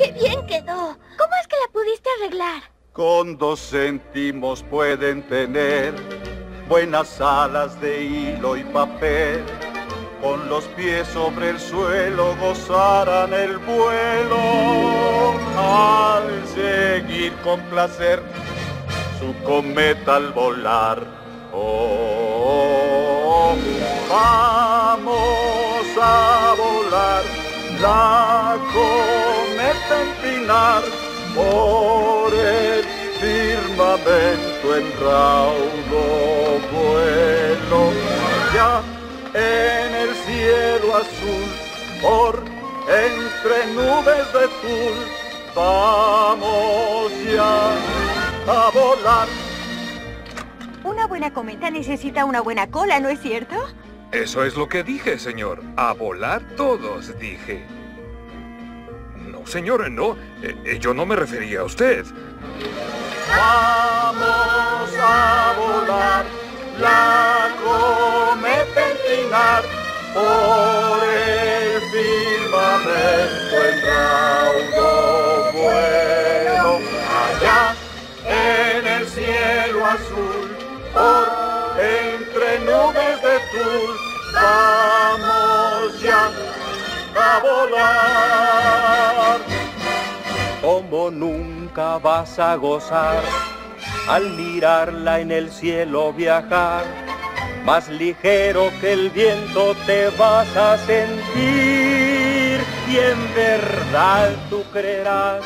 ¡Qué bien quedó! ¿Cómo es que la pudiste arreglar? Con dos céntimos pueden tener buenas alas de hilo y papel. Con los pies sobre el suelo gozarán el vuelo al seguir con placer su cometa al volar. Oh, vamos a volar la cometa empinar por el firmamento en raudo vuelo. Ya en el cielo azul, por entre nubes de tul, vamos ya a volar. Una buena cometa necesita una buena cola, ¿no es cierto? Eso es lo que dije, señor. A volar todos, dije. No, señor, no. Eh, eh, yo no me refería a usted. Vamos a volar la cometa empinar por el firmamento en raudo vuelo. Allá en el cielo azul, por entre nubes de tul, vamos ya a volar. Como nunca vas a gozar al mirarla en el cielo viajar. Más ligero que el viento te vas a sentir y en verdad tú creerás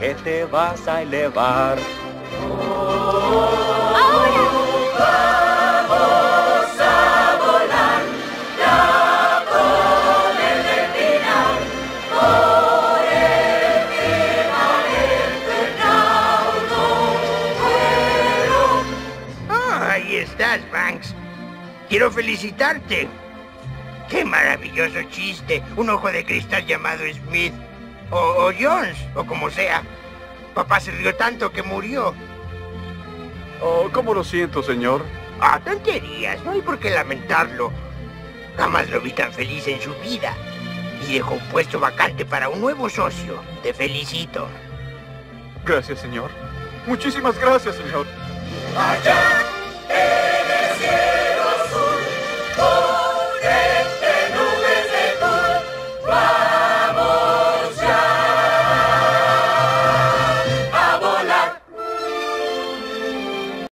que te vas a elevar. Estás, Banks. Quiero felicitarte. Qué maravilloso chiste. Un ojo de cristal llamado Smith. O, o Jones, o como sea. Papá se rió tanto que murió. Oh, ¿Cómo lo siento, señor? Ah, tonterías. No hay por qué lamentarlo. Jamás lo vi tan feliz en su vida. Y dejó un puesto vacante para un nuevo socio. Te felicito. Gracias, señor. Muchísimas gracias, señor. Allá